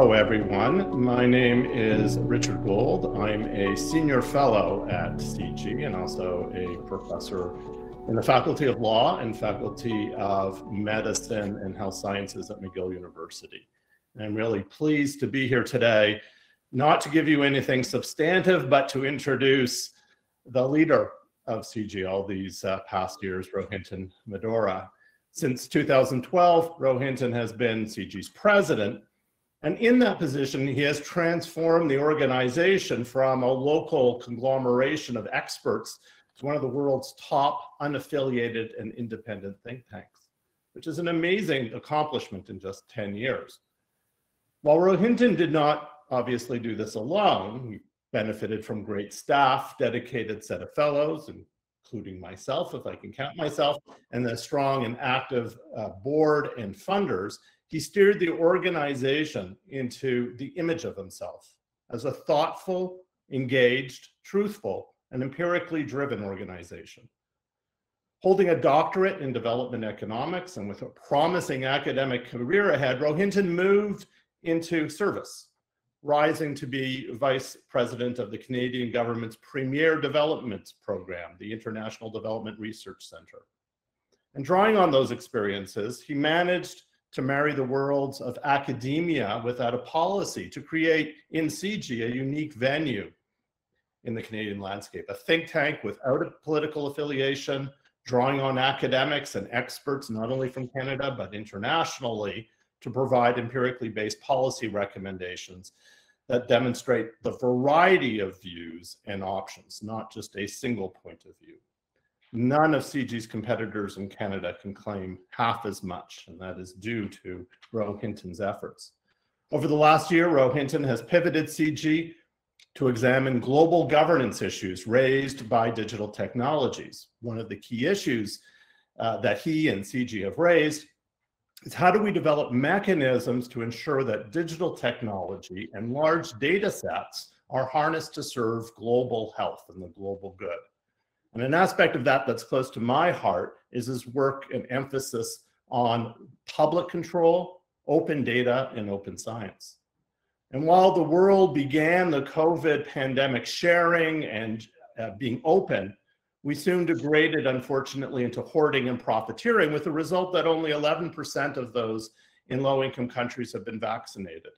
Hello, everyone. My name is Richard Gold. I'm a senior fellow at CIGI and also a professor in the Faculty of Law and Faculty of Medicine and Health Sciences at McGill University. And I'm really pleased to be here today, not to give you anything substantive, but to introduce the leader of CIGI all these uh, past years, Rohinton Medhora. Since 2012, Rohinton has been CIGI's president and in that position, he has transformed the organization from a local conglomeration of experts to one of the world's top unaffiliated and independent think tanks, which is an amazing accomplishment in just 10 years. While Rohinton did not obviously do this alone, he benefited from great staff, dedicated set of fellows, including myself, if I can count myself, and a strong and active uh, board and funders he steered the organization into the image of himself as a thoughtful, engaged, truthful, and empirically driven organization. Holding a doctorate in development economics and with a promising academic career ahead, Rohinton moved into service, rising to be vice president of the Canadian government's premier development program, the International Development Research Center. And drawing on those experiences, he managed to marry the worlds of academia without a policy, to create in CIGI a unique venue in the Canadian landscape, a think tank without a political affiliation, drawing on academics and experts, not only from Canada, but internationally, to provide empirically based policy recommendations that demonstrate the variety of views and options, not just a single point of view. None of CIGI's competitors in Canada can claim half as much, and that is due to Rohinton's efforts. Over the last year, Rohinton has pivoted CIGI to examine global governance issues raised by digital technologies. One of the key issues uh, that he and CIGI have raised is how do we develop mechanisms to ensure that digital technology and large data sets are harnessed to serve global health and the global good. And an aspect of that that's close to my heart is his work and emphasis on public control, open data, and open science. And while the world began the COVID pandemic sharing and uh, being open, we soon degraded, unfortunately, into hoarding and profiteering, with the result that only 11% of those in low income countries have been vaccinated.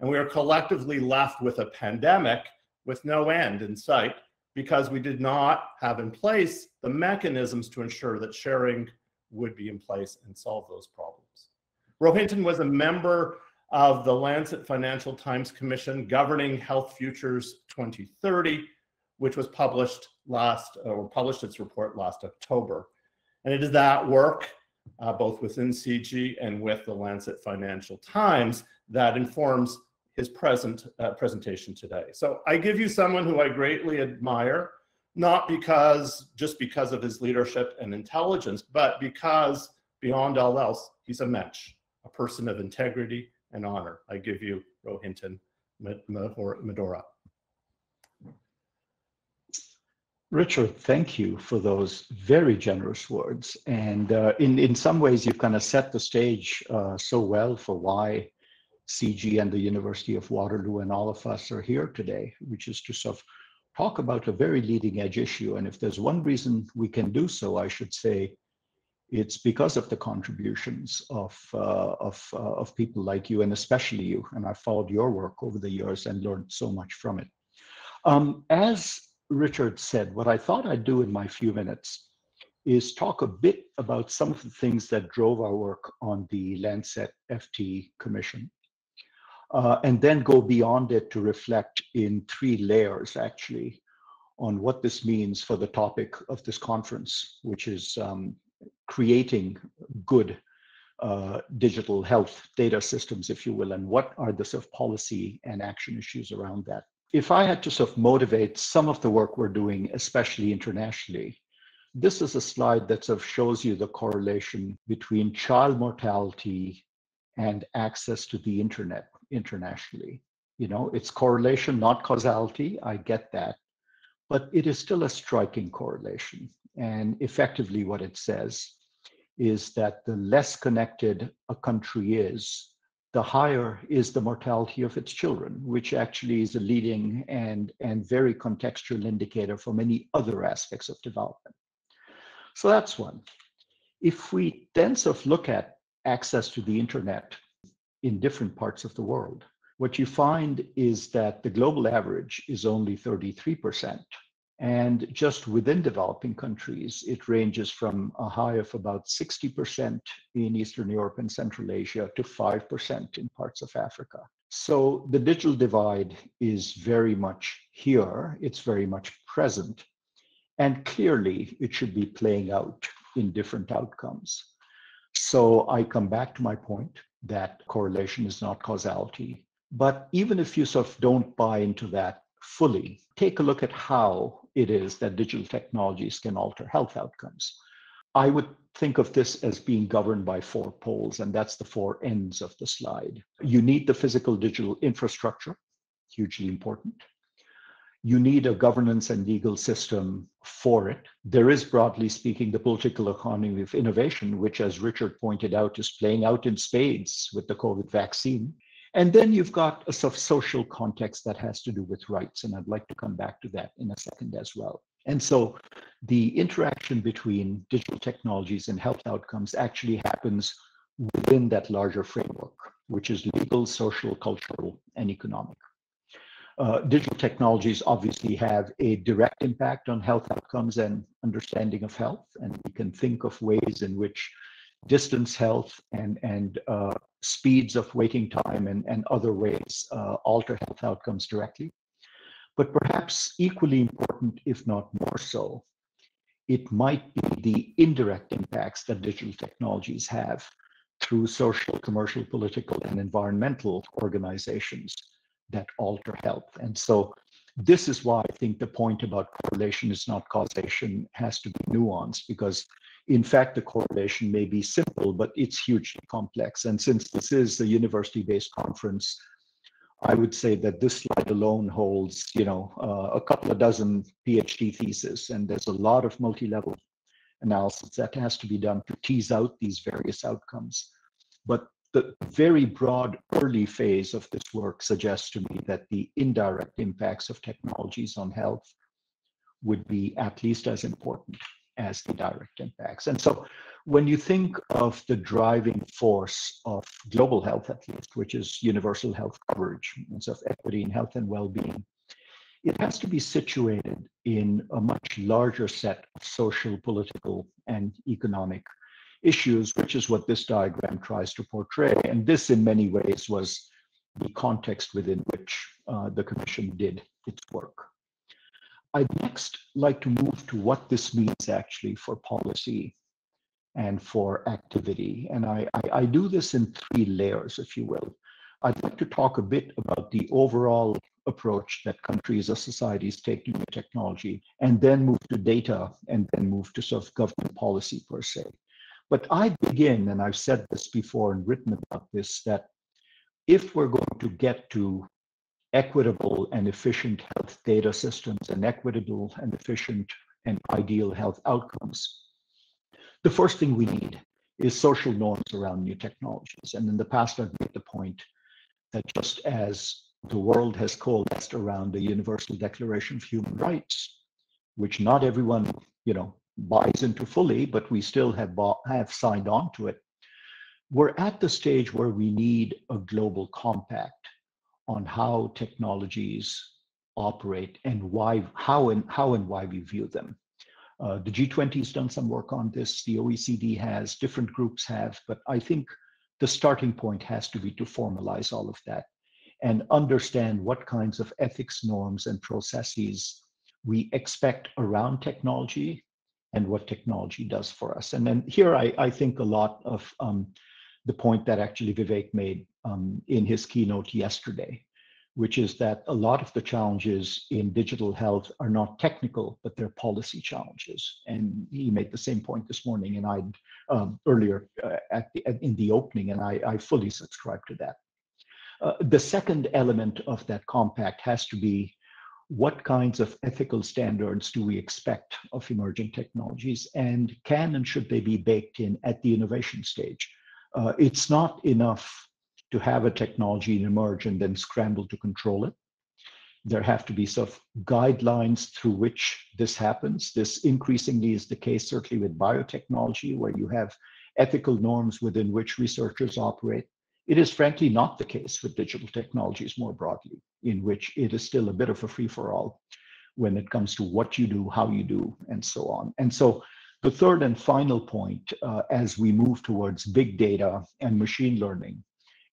And we are collectively left with a pandemic with no end in sight because we did not have in place the mechanisms to ensure that sharing would be in place and solve those problems. Rohinton was a member of the Lancet Financial Times Commission governing Health Futures 2030, which was published last, or published its report last October. And it is that work, uh, both within CIGI and with the Lancet Financial Times, that informs his present uh, presentation today. So I give you someone who I greatly admire, not because just because of his leadership and intelligence, but because beyond all else, he's a mensch, a person of integrity and honor. I give you Rohinton Medhora. Richard, thank you for those very generous words. And uh, in, in some ways, you've kind of set the stage uh, so well for why CIGI and the University of Waterloo and all of us are here today, which is to sort of talk about a very leading edge issue. And if there's one reason we can do so, I should say, it's because of the contributions of uh, of uh, of people like you, and especially you. And I followed your work over the years and learned so much from it. Um, as Richard said, what I thought I'd do in my few minutes is talk a bit about some of the things that drove our work on the Lancet FT Commission uh, and then go beyond it to reflect in three layers actually on what this means for the topic of this conference, which is um, creating good uh, digital health data systems, if you will, and what are the sort of policy and action issues around that. If I had to sort of motivate some of the work we're doing, especially internationally, this is a slide that sort of shows you the correlation between child mortality and access to the internet internationally. You know, it's correlation, not causality. I get that. But it is still a striking correlation. And effectively, what it says is that the less connected a country is, the higher is the mortality of its children, which actually is a leading and, and very contextual indicator for many other aspects of development. So that's one. If we then sort of look at access to the internet in different parts of the world, what you find is that the global average is only 33%. And just within developing countries, it ranges from a high of about 60% in Eastern Europe and Central Asia to 5% in parts of Africa. So the digital divide is very much here, it's very much present. And clearly, it should be playing out in different outcomes. So I come back to my point that correlation is not causality. But even if you sort of don't buy into that fully, take a look at how it is that digital technologies can alter health outcomes. I would think of this as being governed by four poles, and that's the four ends of the slide. You need the physical digital infrastructure, hugely important. You need a governance and legal system for it. There is, broadly speaking, the political economy of innovation, which, as Richard pointed out, is playing out in spades with the COVID vaccine. And then you've got a sort of social context that has to do with rights. And I'd like to come back to that in a second as well. And so the interaction between digital technologies and health outcomes actually happens within that larger framework, which is legal, social, cultural, and economic. Uh, digital technologies obviously have a direct impact on health outcomes and understanding of health. And we can think of ways in which distance health and, and uh, speeds of waiting time and, and other ways uh, alter health outcomes directly. But perhaps equally important, if not more so, it might be the indirect impacts that digital technologies have through social, commercial, political, and environmental organizations that alter health. And so this is why I think the point about correlation is not causation has to be nuanced because in fact, the correlation may be simple, but it's hugely complex. And since this is a university-based conference, I would say that this slide alone holds, you know, uh, a couple of dozen PhD theses, and there's a lot of multi-level analysis that has to be done to tease out these various outcomes. But the very broad early phase of this work suggests to me that the indirect impacts of technologies on health would be at least as important as the direct impacts. And so when you think of the driving force of global health, at least, which is universal health coverage, and so equity in health and well-being, it has to be situated in a much larger set of social, political, and economic issues, which is what this diagram tries to portray. And this, in many ways, was the context within which uh, the Commission did its work. I'd next like to move to what this means actually for policy and for activity. And I, I, I, do this in three layers, if you will. I'd like to talk a bit about the overall approach that countries or societies take to new technology, and then move to data, and then move to sort of government policy per se. But I begin, and I've said this before and written about this, that if we're going to get to equitable and efficient health data systems and equitable and efficient and ideal health outcomes, the first thing we need is social norms around new technologies. And in the past, I've made the point that just as the world has coalesced around the Universal Declaration of Human Rights, which not everyone, you know, buys into fully, but we still have bought, have signed on to it. We're at the stage where we need a global compact on how technologies operate and why, how and how and why we view them. Uh, the G20 has done some work on this. The OECD has, different groups have, but I think the starting point has to be to formalize all of that and understand what kinds of ethics norms and processes we expect around technology and what technology does for us. And then here I, I think a lot of um, the point that actually Vivek made um, in his keynote yesterday, which is that a lot of the challenges in digital health are not technical, but they're policy challenges. And he made the same point this morning, and I um, earlier uh, at the, in the opening, and I, I fully subscribe to that. Uh, the second element of that compact has to be what kinds of ethical standards do we expect of emerging technologies, and can and should they be baked in at the innovation stage? Uh, it's not enough to have a technology emerge and then scramble to control it. There have to be sort of guidelines through which this happens. This increasingly is the case, certainly with biotechnology, where you have ethical norms within which researchers operate. It is frankly not the case with digital technologies more broadly, in which it is still a bit of a free for all when it comes to what you do, how you do, and so on. And so the third and final point, uh, as we move towards big data and machine learning,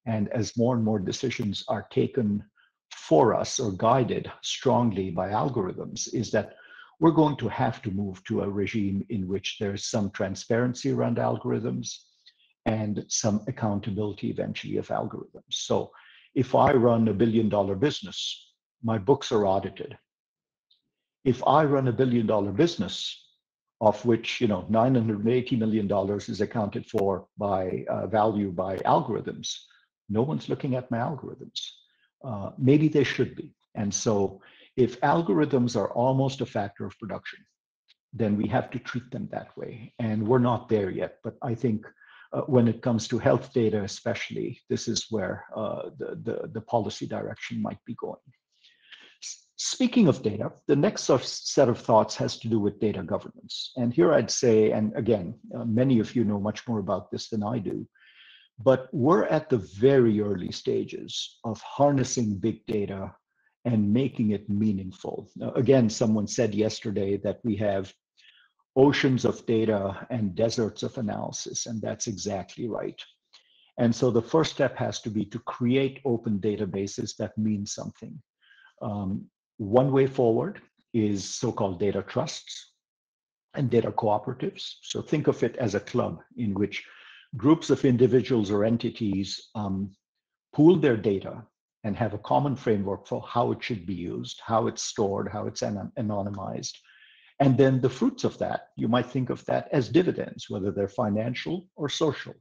and as more and more decisions are taken for us or guided strongly by algorithms, is that we're going to have to move to a regime in which there's some transparency around algorithms and some accountability eventually of algorithms. So if I run a billion dollar business, my books are audited. If I run a billion dollar business, of which you know 980 million dollars is accounted for by uh, value by algorithms, no one's looking at my algorithms. Uh, maybe they should be. And so if algorithms are almost a factor of production, then we have to treat them that way. And we're not there yet. But I think uh, when it comes to health data, especially, this is where uh, the, the, the, policy direction might be going. S speaking of data, the next set of thoughts has to do with data governance. And here I'd say, and again, uh, many of you know much more about this than I do, but we're at the very early stages of harnessing big data and making it meaningful. Now, again, someone said yesterday that we have oceans of data and deserts of analysis, and that's exactly right. And so the first step has to be to create open databases that mean something. Um, one way forward is so-called data trusts and data cooperatives. So think of it as a club in which groups of individuals or entities um, pool their data and have a common framework for how it should be used, how it's stored, how it's anonymized. And then the fruits of that, you might think of that as dividends, whether they're financial or social,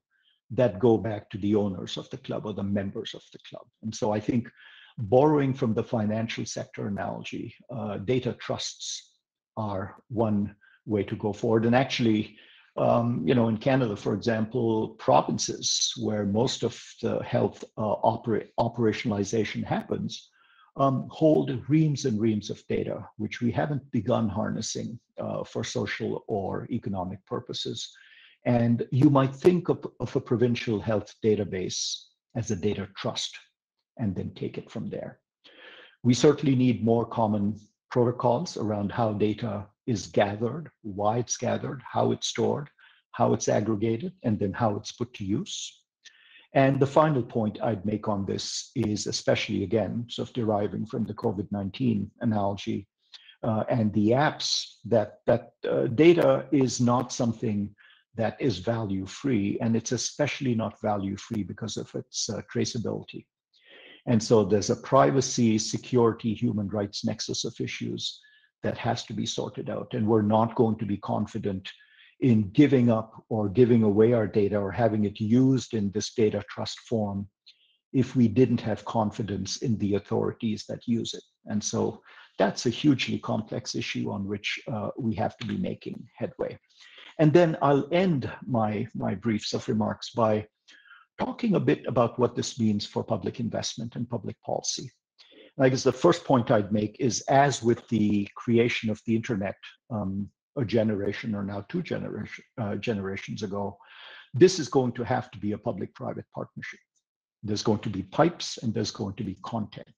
that go back to the owners of the club or the members of the club. And so I think borrowing from the financial sector analogy, uh, data trusts are one way to go forward. And actually, um, you know, in Canada, for example, provinces where most of the health uh, opera operationalization happens um, hold reams and reams of data, which we haven't begun harnessing uh, for social or economic purposes. And you might think of, of a provincial health database as a data trust and then take it from there. We certainly need more common protocols around how data is gathered, why it's gathered, how it's stored, how it's aggregated, and then how it's put to use. And the final point I'd make on this is especially again, sort of deriving from the COVID-19 analogy uh, and the apps that that uh, data is not something that is value free, and it's especially not value free because of its uh, traceability. And so there's a privacy, security, human rights nexus of issues that has to be sorted out. And we're not going to be confident in giving up or giving away our data or having it used in this data trust form if we didn't have confidence in the authorities that use it. And so that's a hugely complex issue on which uh, we have to be making headway. And then I'll end my, my briefs of remarks by talking a bit about what this means for public investment and public policy. I guess the first point I'd make is as with the creation of the internet um, a generation or now two generation, uh, generations ago, this is going to have to be a public-private partnership. There's going to be pipes and there's going to be content.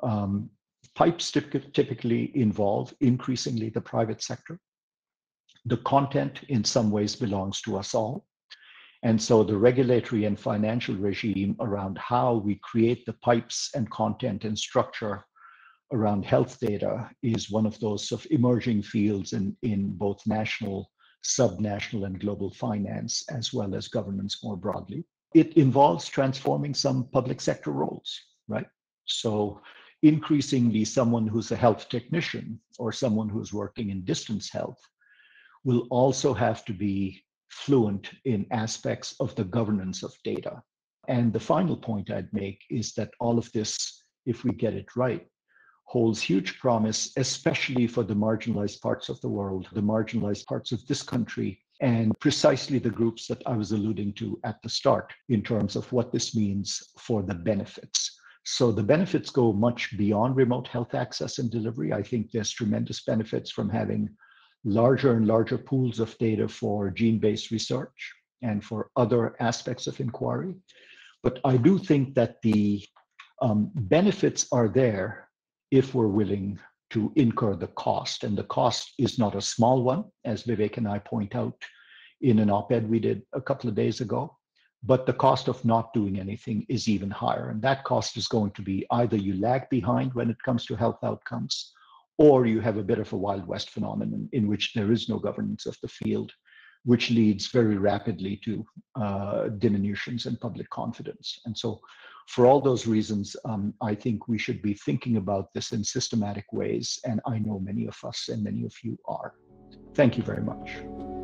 Um, pipes typically involve increasingly the private sector. The content in some ways belongs to us all. And so the regulatory and financial regime around how we create the pipes and content and structure around health data is one of those sort of emerging fields in, in both national, subnational, and global finance, as well as governance more broadly. It involves transforming some public sector roles, right? So increasingly someone who's a health technician or someone who's working in distance health will also have to be fluent in aspects of the governance of data. And the final point I'd make is that all of this, if we get it right, holds huge promise, especially for the marginalized parts of the world, the marginalized parts of this country, and precisely the groups that I was alluding to at the start in terms of what this means for the benefits. So the benefits go much beyond remote health access and delivery. I think there's tremendous benefits from having larger and larger pools of data for gene-based research and for other aspects of inquiry. But I do think that the um, benefits are there if we're willing to incur the cost. And the cost is not a small one, as Vivek and I point out in an op ed we did a couple of days ago. But the cost of not doing anything is even higher. And that cost is going to be either you lag behind when it comes to health outcomes, or you have a bit of a Wild West phenomenon in which there is no governance of the field, which leads very rapidly to uh, diminutions in public confidence. And so for all those reasons, um, I think we should be thinking about this in systematic ways, and I know many of us and many of you are. Thank you very much.